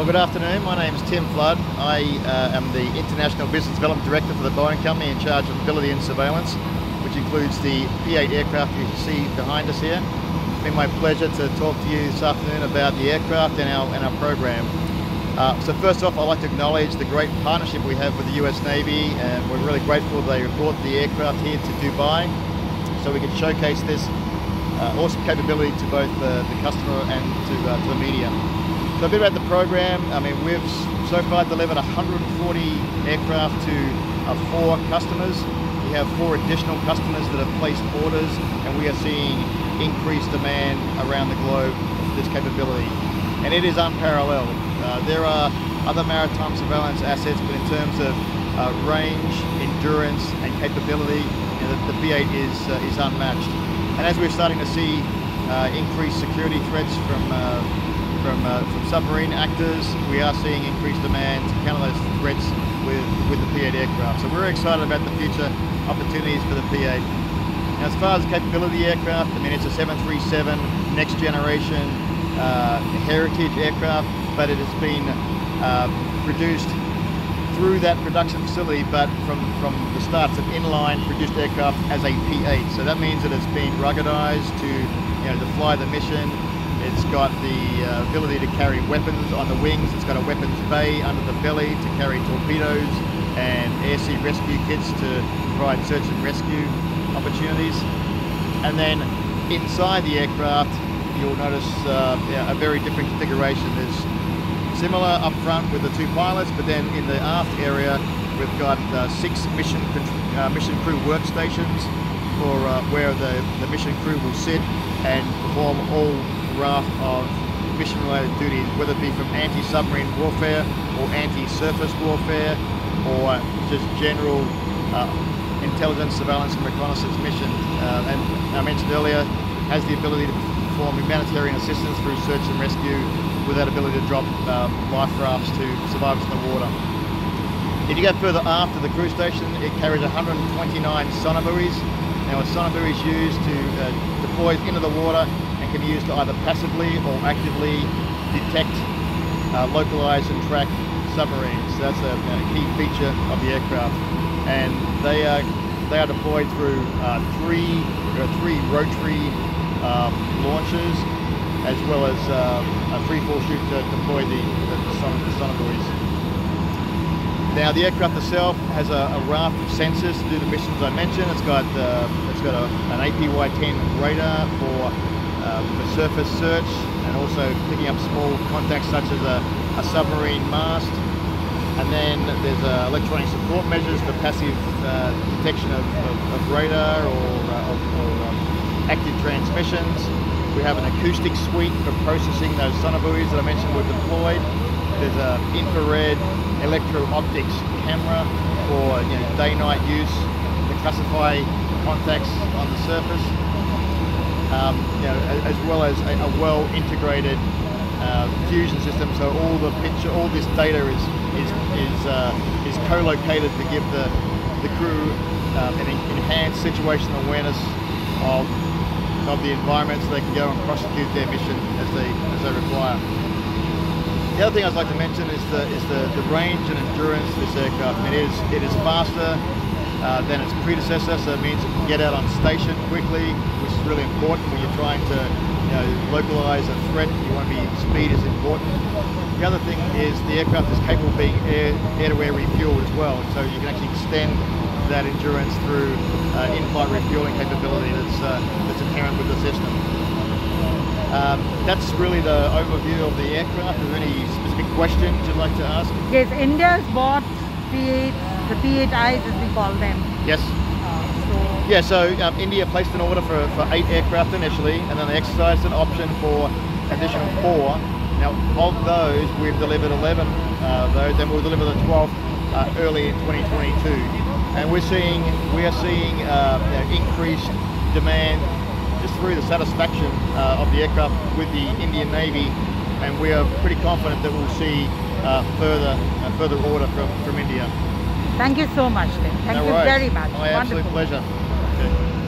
Well, good afternoon. My name is Tim Flood. I uh, am the International Business Development Director for the Boeing Company in charge of ability and surveillance, which includes the P-8 aircraft you see behind us here. It's been my pleasure to talk to you this afternoon about the aircraft and our, and our program. Uh, so first off, I'd like to acknowledge the great partnership we have with the US Navy, and we're really grateful they brought the aircraft here to Dubai so we can showcase this uh, awesome capability to both uh, the customer and to, uh, to the media. So a bit about the program. I mean, we've so far delivered 140 aircraft to uh, four customers. We have four additional customers that have placed orders, and we are seeing increased demand around the globe for this capability. And it is unparalleled. Uh, there are other maritime surveillance assets, but in terms of uh, range, endurance, and capability, you know, the, the P-8 is, uh, is unmatched. And as we're starting to see uh, increased security threats from uh, from, uh, from submarine actors, we are seeing increased demand to counter those threats with, with the P-8 aircraft. So we're excited about the future opportunities for the P-8. Now, as far as capability aircraft, I mean, it's a 737 next generation uh, heritage aircraft, but it has been uh, produced through that production facility, but from, from the start, it's an inline produced aircraft as a P-8. So that means that it's been ruggedized to, you know, to fly the mission, it's got the uh, ability to carry weapons on the wings. It's got a weapons bay under the belly to carry torpedoes and air sea rescue kits to provide search and rescue opportunities. And then inside the aircraft, you'll notice uh, a very different configuration. There's similar up front with the two pilots, but then in the aft area, we've got uh, six mission uh, mission crew workstations for uh, where the, the mission crew will sit and perform all raft of mission-related duties, whether it be from anti-submarine warfare or anti-surface warfare or just general uh, intelligence, surveillance and reconnaissance missions. Uh, and I mentioned earlier, has the ability to perform humanitarian assistance through search and rescue with that ability to drop um, life rafts to survivors in the water. If you go further aft of the crew station, it carries 129 sonobuoys. Now a sonobuoy is used to uh, deploy into the water can be used to either passively or actively detect, uh, localize and track submarines. That's a, a, key feature of the aircraft. And they are, they are deployed through uh, three, three rotary um, launchers as well as uh, a free fall chute to deploy the, the, the, son, the sonobuoys. Now the aircraft itself has a, a, raft of sensors to do the missions I mentioned. It's got uh, it's got a, an APY-10 radar for um, for surface search and also picking up small contacts such as a, a submarine mast. And then there's uh, electronic support measures for passive uh, detection of, of, of, radar or, uh, or um, active transmissions. We have an acoustic suite for processing those sonobuoys that I mentioned were deployed. There's an infrared electro-optics camera for you know, day-night use to classify contacts on the surface um, you know, as well as a, a well integrated uh, fusion system. So all the picture, all this data is is is uh, is co-located to give the the crew um, an enhanced situational awareness of of the environment, so they can go and prosecute their mission as they as they require. The other thing I'd like to mention is the is the, the range and endurance of this aircraft. I mean, it is it is faster uh, than its predecessor, so it means it can get out on station quickly, which is really important when you're trying to you know, localize a threat. You want to be, speed is important. The other thing is the aircraft is capable of being air-to-air -air refueled as well, so you can actually extend that endurance through uh, in-flight refueling capability that's, uh, that's inherent with the system. Um, that's really the overview of the aircraft. Are there any specific questions you'd like to ask? Yes, India's bought P-8 the P8Is as we call them. Yes. Uh, so yeah, so um, India placed an order for, for eight aircraft initially, and then they exercised an option for additional four. Now, of those, we've delivered 11 uh, those, and we'll deliver the 12th uh, early in 2022. And we're seeing, we are seeing uh, you know, increased demand just through the satisfaction uh, of the aircraft with the Indian Navy, and we are pretty confident that we'll see uh, further further order from, from India. Thank you so much, Thank no you worries. very much. My Wonderful. absolute pleasure. Okay.